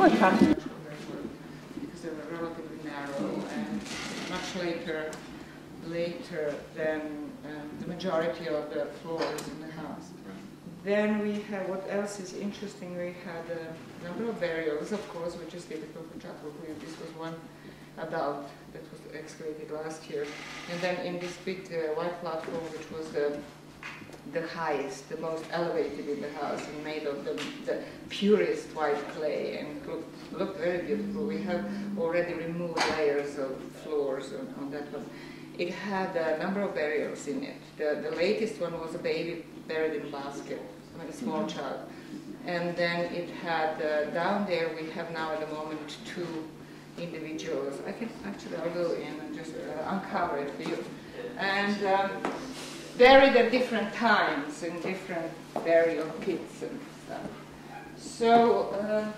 because they were relatively narrow and much later, later than um, the majority of the floors in the house. Then we have what else is interesting. We had a number of burials, of course, which is typical for Çatalhöyük. This was one adult that was excavated last year. And then in this big uh, white platform, which was the the highest, the most elevated in the house, and made of the, the purest white clay, and looked, looked very beautiful. We have already removed layers of floors on, on that one. It had a number of burials in it. The, the latest one was a baby buried in a basket, a small mm-hmm. child. And then it had, uh, down there we have now at the moment two individuals. I can actually, I'll go in and just uh, uncover it for you. And um, buried at different times in different burial pits and stuff. So, uh,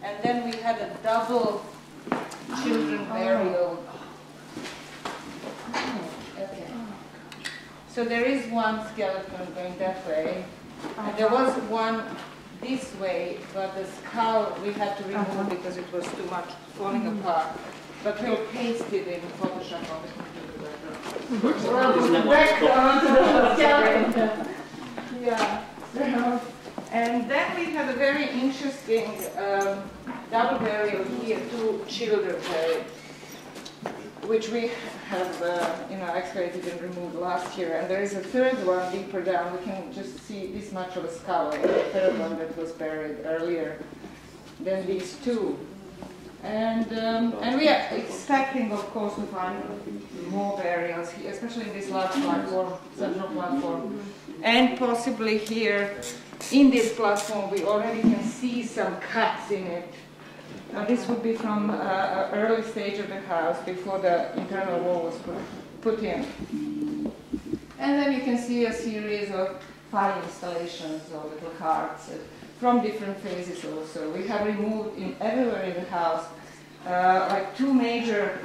and then we had a double children burial. Okay. So there is one skeleton going that way, and there was one this way, but the skull we had to remove uh -huh. because it was too much falling mm -hmm. apart. But we'll paste it in Photoshop back onto the skeleton. yeah. and then we have a very interesting um, double burial here, two children buried which we have uh, you know, excavated and removed last year. And there is a third one deeper down. We can just see this much of a skull, the third one that was buried earlier than these two. And, um, and we are expecting, of course, to find more burials, here, especially in this large platform, central platform. And possibly here, in this platform, we already can see some cuts in it now this would be from uh, early stage of the house before the internal wall was put, put in. And then you can see a series of fire installations or little uh, from different phases also. We have removed in everywhere in the house uh, like two major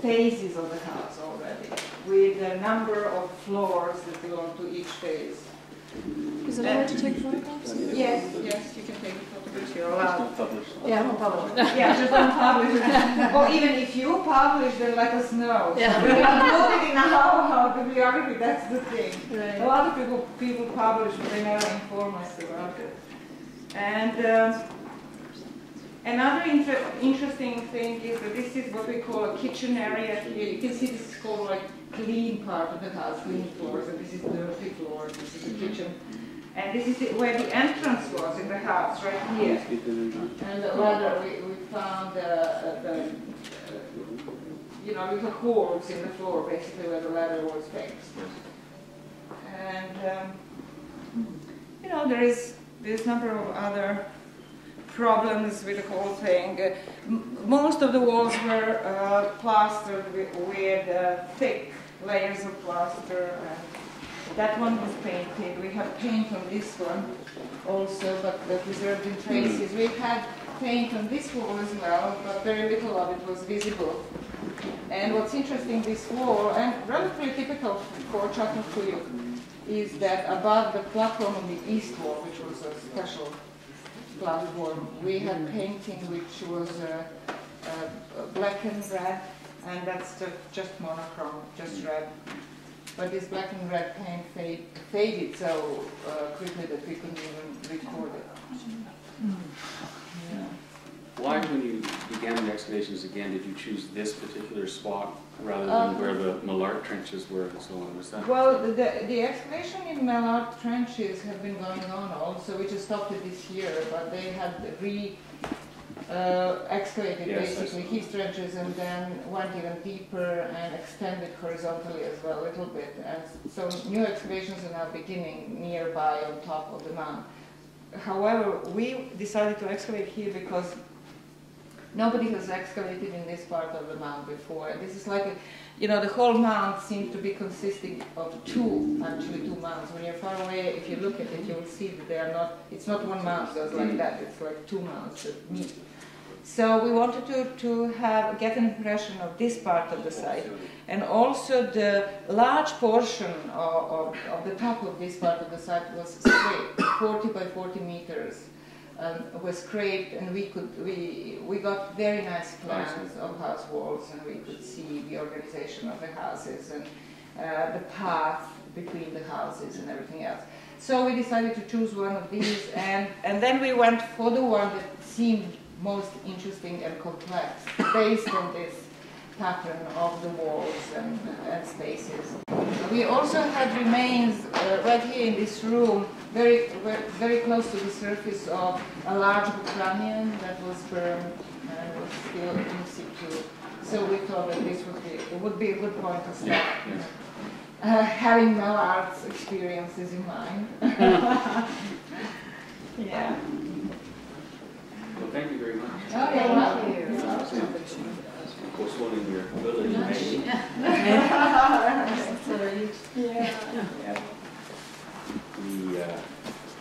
phases of the house already with a number of floors that belong to each phase. Is it allowed to take photographs? Yes, yes, you can take photographs. You're allowed. Yeah, don't publish. yeah, just don't publish. or even if you publish, then let us know. Yeah. So we have it in our bibliography. That's the thing. Right. A lot of people people publish, but they never inform us about it. And. Uh, Another inter interesting thing is that this is what we call a kitchen area here. You can see this is called like clean part of the house, clean floors, and this is dirty floor, this is the kitchen. And this is where the entrance was in the house, right here. And the ladder, we, we found uh, the, you know, little holes in the floor, basically where the ladder was fixed. And, um, you know, there is, a number of other problems with the whole thing. Uh, most of the walls were uh, plastered with, with uh, thick layers of plaster. And that one was painted. We have paint on this one also, but preserved in traces. We had paint on this wall as well, but very little of it was visible. And what's interesting, this wall, and relatively typical for Çatalhöyük, is that above the platform on the east wall, which was a special platform, we had painting which was uh, uh, black and red, and that's just monochrome, just red. But this black and red paint fade, faded so uh, quickly that we couldn't even record it. Yeah. Why, when you began the excavations again, did you choose this particular spot rather than um, where the Mellaart trenches were and so on? Was that? Well, the, the excavation in Mellaart trenches have been going on also. We just stopped it this year, but they had re uh, excavated yes, basically his trenches and then went even deeper and extended horizontally as well a little bit. And so new excavations are now beginning nearby on top of the mound. However, we decided to excavate here because nobody has excavated in this part of the mound before. And this is like a, you know, the whole mound seems to be consisting of two, actually two mounds. When you're far away, if you look at it, you will see that they are not, it's not one mound just like mm. that, it's like two mounds that meet. So we wanted to, to have get an impression of this part of the site and also the large portion of, of, of the top of this part of the site was straight, 40 by 40 meters um, was scraped, and we could we we got very nice plans of house walls, and we could see the organization of the houses and uh, the path between the houses and everything else. So we decided to choose one of these, and and then we went for the one that seemed most interesting and complex, based on this pattern of the walls and, and. We also had remains uh, right here in this room, very, very, very close to the surface of a large cranium that was burned and was still in situ. So we thought that this would be, it would be a good point to start. Yes. Uh, having Mellaart's experiences in mind. yeah. Well, thank you very much. Oh, you're welcome. Postponing your ability to make. Yeah. The, uh,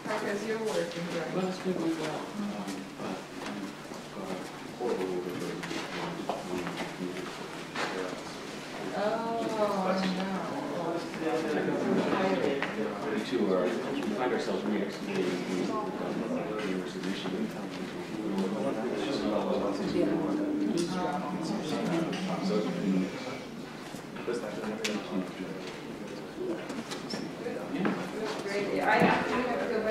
How does your working going? well, it's been going well, um, but I'm uh, horrible over the, um, Oh, We two are, we find ourselves re-excavating the University of Michigan. Great. I actually have to go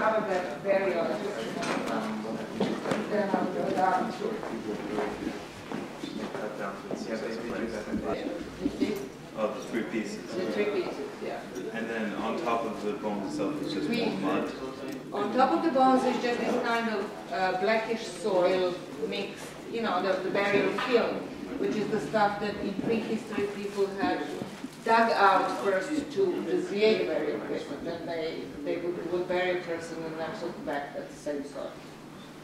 back there and cover. Then I'll go down. Oh, the three pieces. The three pieces, yeah. And then on top of the bones itself is just We- mud. On top of the bones is just this kind of uh, blackish soil mixed, you know, the, the burial film, which is the stuff that in prehistory people had dug out first to, to create burial equipment. Then they, they would, would bury a person and then put back at the same soil,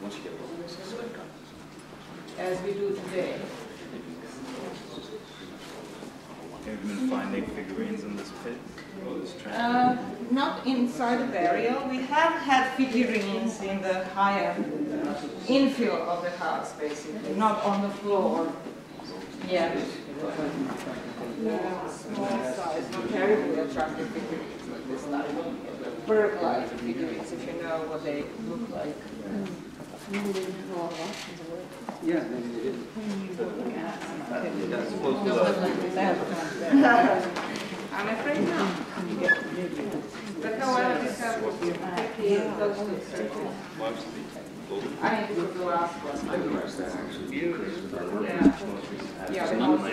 Once you get a little bit, it's good. as we do today. Have you been finding figurines in this pit? Or this trench? Uh, not inside the burial. We have had figurines in the higher infill of the house, basically, not on the floor. Yeah. Yeah, small size, not terribly attractive figurines like this type. Bird-like figurines, if you know what they look like. Yeah, maybe they did. Supposed to No the- one like this. I'm afraid not. But however, this house was pretty close to the circle. I need to put the last one. Yeah. Yeah, the most, the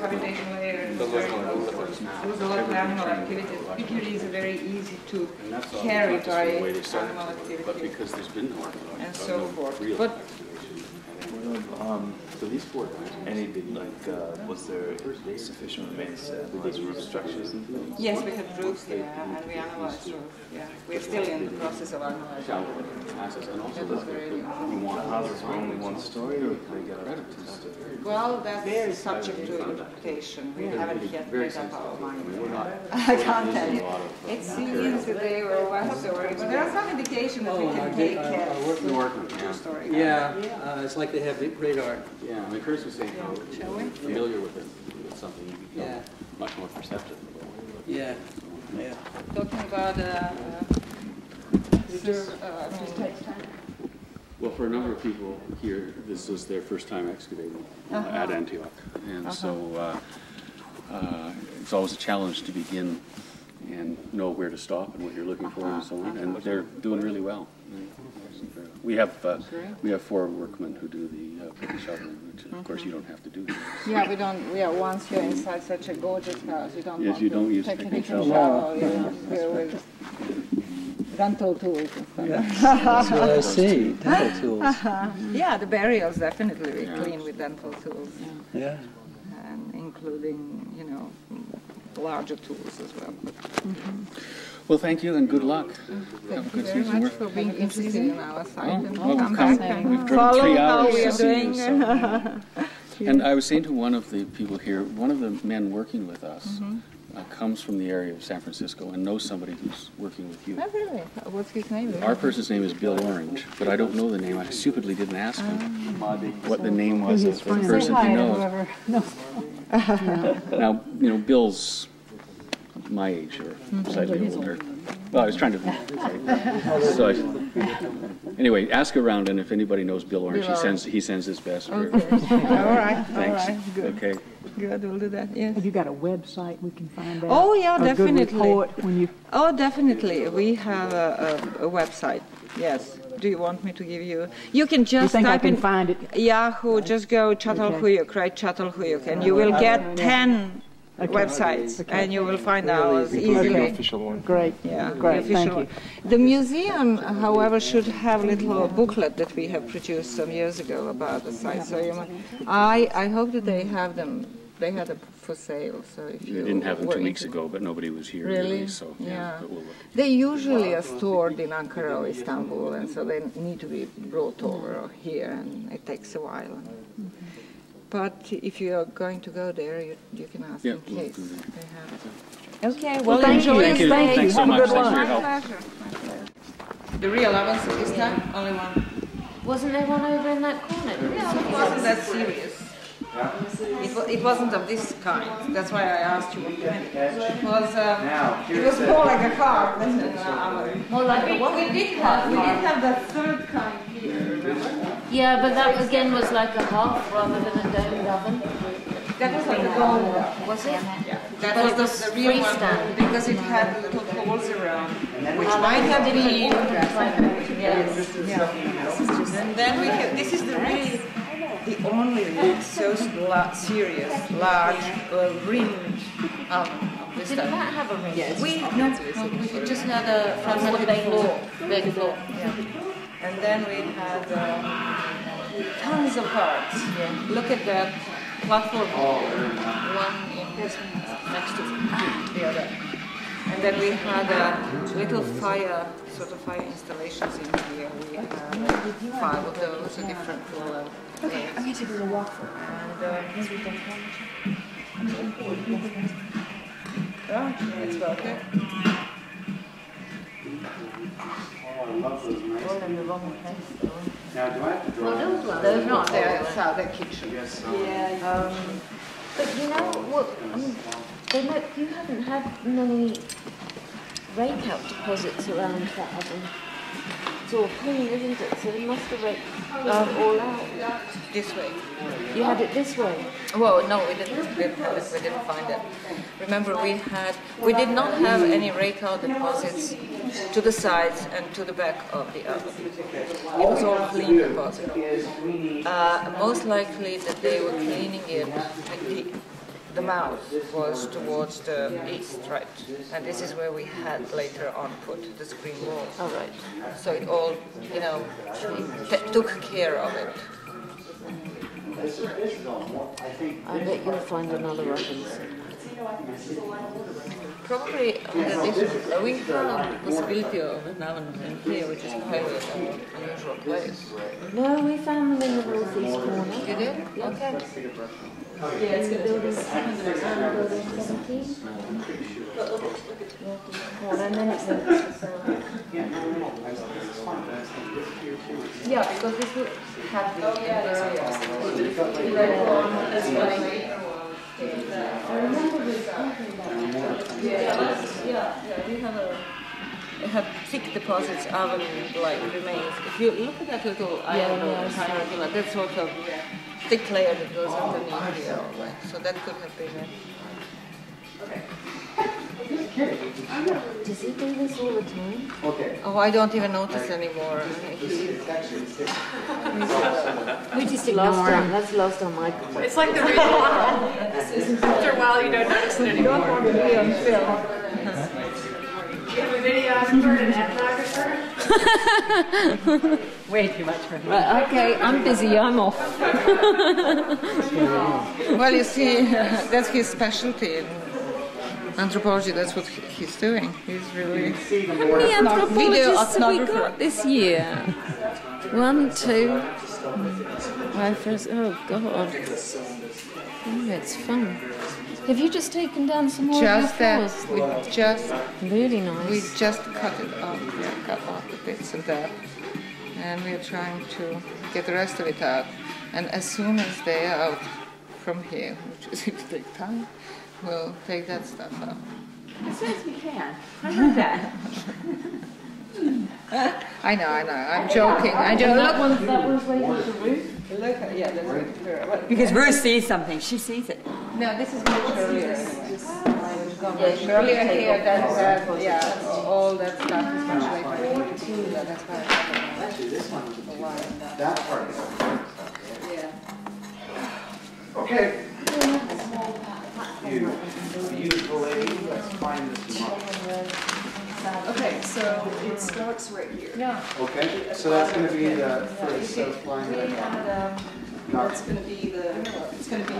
habitation layer is very close. There was a lot of animal activity. Figurines are very easy to And that's carry by the way animal But because there's been no archaeology. and so forth. But. Um, So these four guys. any, like, uh, was there sufficient remains uh, with roof structures and things? yes, we have roof, yeah, and we analyzed roof, yeah. We're still in the process of analyzing. shallow access, and also That was the, very we want houses were only one story, or can I get credit up to to that. two? Well, that's subject to interpretation. We haven't yet made up our sensitive. I mind. I can't tell you. a lot of, It seems that they were one story, but there are some indication that we can take care We're of working, yeah. story. Yeah, uh, it's like they have radar. Yeah, I mean, Curtis was saying how Shall we? familiar with it, with something, you Yeah. become much more perceptive. Yeah, yeah. Talking about, uh, uh, sur- uh, I mean, Well, for a number of people here, this was their first time excavating uh, Uh-huh. at Antioch. And so uh, uh, it's always a challenge to begin and know where to stop and what you're looking for and so on. And they're doing really well. We have, uh, we have four workmen who do the pick and shoveling, which of course you mm-hmm. don't have to do. Yeah, we don't, yeah, once you're inside such a gorgeous house, you don't Yes, want you to don't use take a and pick and shovel. shovel, you know, with rental tools and stuff. That's what I see, dental tools. Yeah, the burials definitely we Yeah. clean with dental tools, Yeah. and including, you know, larger tools as well. Mm-hmm. But Well, thank you and good luck. Have a Thank you very season. much for being interested in our site Oh, and well, we've come come- back we've driven follow three how hours we to are see you, doing. so- And I was saying to one of the people here, one of the men working with us Mm-hmm. uh, comes from the area of San Francisco and knows somebody who's working with you. Oh, really? What's his name? Our person's name is Bill Orange, but I don't know the name. I stupidly didn't ask him what the name was of the person he knows. Now, you know, Bill's my age or slightly older, Well, I was trying to. So I- Anyway, ask around, and if anybody knows Bill Orange, he sends, he sends his best. for- Okay, all right, Thanks. right, good, Okay. good, we'll do that, yes. Have you got a website we can find out? Oh, yeah, A definitely. report when you, Oh, definitely, we have a, a, a website, yes. Do you want me to give you, you can you just think I type can in find it? Yahoo, just go Çatalhöyük, write Çatalhöyük, and you will get ten websites, and you will find ours easily. Official one. Great, Yeah, the great, thank official you. The museum, however, should have a little booklet that we have produced some years ago about the site. So you might, I, I hope that they have them. They had them for sale. So if you We didn't have them were two weeks ago, but nobody was here Really? really, so, yeah. Yeah. we'll look. They usually are stored in Ankara or Istanbul, and so they need to be brought over here, and it takes a while. But if you are going to go there, you, you can ask Yeah, in we'll case they have it. Okay, well, thank you. enjoy Thank you, your stay. thanks so Have a much, good thanks for your My help. pleasure. My pleasure. The real ovens this time, only one. Wasn't there one over in that corner? It wasn't that serious. It, it wasn't of this kind. That's why I asked you what kind it was. Um, it was more like a car than an oven. More like a We, what? we did have we did have that third kind here. Yeah, but that again was like a half rather than a domed oven. That was like a gold one. Was it? Yeah. That But was it the, was the real one because it had little holes around, which might have been. Yes. Yeah. And then we have. This is the really the only so la- serious, large, uh, rimmed oven of this Didn't type. that have a ring? Yes. We no, no, we just had a That's front the big floor. Big floor. Yeah. And then we had uh, tons of parts. Look at that platform, one in next to the other. And then we had a little fire, sort of fire installations in here. We had uh, five of those, a different uh, Okay, I'm going to take a walk for And uh, yeah, it's about it. All in the wrong place. though. Well, those, those not there, it's out their kitchen. Um, But you know what? They know, you haven't had many rake out deposits around that oven. It's all clean, isn't it? So they must have raked um, all out. this way. You had it this way. Well, no, we didn't, we didn't have it. We didn't find it. Remember, we had, we did not have any rake out deposits to the sides and to the back of the oven. It was all clean deposit. Uh, most likely that they were cleaning it. The, mouth was towards the east, right? And this is where we had later on put the screen wall. All right. So it all, you know, took care of it. I bet you'll find another oven. Probably under this, uh, we have the possibility of an oven in here, which is quite an unusual place. No, we found them in the northeast corner. You did? Okay. Yeah, it's the building, building seventeen. Northeast corner, and then it's the Yeah, because this would have the Yeah, yeah, we have a, we have thick deposits oven like remains. If you look at that little iron yeah, or I see. triangular, that sort of thick layer that goes underneath here, right? So that could have been it. Does he do this all the time? Okay. Oh, I don't even notice anymore. He- We just lost him. That's lost on my. It's like the real world. After a while, you don't notice it don't anymore. want to be on film. You have a videographer and ethnographer. Way too much for me. Right, okay, I'm busy. I'm off. Well, you see, that's his specialty in anthropology. That's what he's doing. He's really How many anthropologists have we got this year? One, two. My first. Oh God. Oh, it's fun. Have you just taken down some more just of that. your flowers? We just Really nice. we just cut it off. Yeah, cut off the bits of that, and we're trying to get the rest of it out. And as soon as they're out from here, which is going to take time, we'll take that stuff out. It says we can. I heard that. I know, I know, I'm joking, I just, that look, one's, that one's waiting for Ruth. look, at- yeah, that's it. Because Ruth sees something, she sees it. No, this is much earlier anyways. Yeah, she Earlier here, off that, the uh, yeah, all that stuff is much later. Eighty-two, that- that's why. Actually, this one was A while in that. that part. Yeah. Okay. You, usually, let's find this mark. Okay, so it starts right here. Yeah. Okay, so that's gonna be the first Yeah, south line. We that I had, um, That's gonna be the, it's gonna be